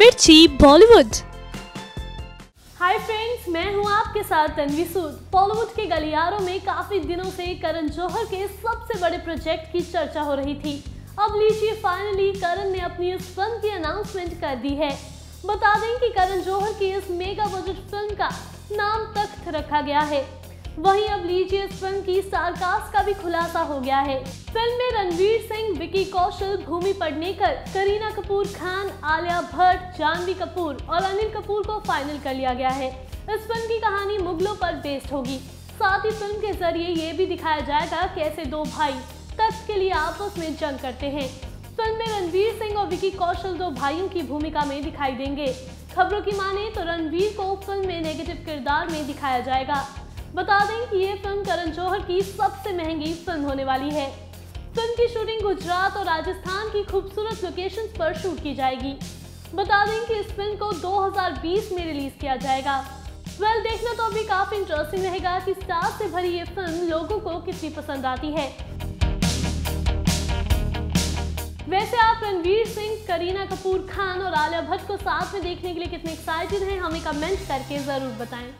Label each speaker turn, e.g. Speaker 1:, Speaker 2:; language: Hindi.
Speaker 1: मिर्ची बॉलीवुड
Speaker 2: हाय फ्रेंड्स मैं हूँ आपके साथ तन्वी सूद। बॉलीवुड के गलियारों में काफ़ी दिनों से करण जौहर के सबसे बड़े प्रोजेक्ट की चर्चा हो रही थी। अब लीजिए फाइनली करण ने अपनी इस फ़िल्म की अनाउंसमेंट कर दी है। बता दें कि करण जौहर की इस मेगा बजट फ़िल्म का नाम तख्त रखा गया है। वहीं अब लीजिए इस फ़िल्म की स्टारकास्ट का भी खुलासा हो गया है। फ़िल्म में रणवीर सिंह, विकी कौशल, भूमि पडनेकर करीना कपूर खान, आलिया भट्ट, जानवी कपूर और अनिल कपूर को फाइनल कर लिया गया है। इस फ़िल्म की कहानी मुगलों पर बेस्ड होगी। साथ ही फ़िल्म के ज़रिए ये भी दिखाया जाएगा कैसे दो भाई तख्त के लिए आपस में जंग करते हैं। फ़िल्म में रणवीर सिंह और विकी कौशल दो भाइयों की भूमिका में दिखाई देंगे। खबरों की माने तो रणवीर को फ़िल्म में नेगेटिव किरदार में दिखाया जाएगा। बता दें कि ये फ़िल्म करण जौहर की सबसे महँगी फ़िल्म होने वाली है। फ़िल्म की शूटिंग गुजरात और राजस्थान की खूबसूरत लोकेशन पर शूट की जाएगी। बता दें कि इस फ़िल्म को 2020 में रिलीज़ किया जाएगा। वेल देखना तो अभी काफ़ी इंटरेस्टिंग रहेगा कि स्टार से भरी ये फ़िल्म लोगों को कितनी पसंद आती है। वैसे आप रणवीर सिंह, करीना कपूर, खान और आलिया भट्ट को साथ में देखने के लिए कितने एक्साइटेड हैं, हमें कमेंट करके ज़रूर बताएँ।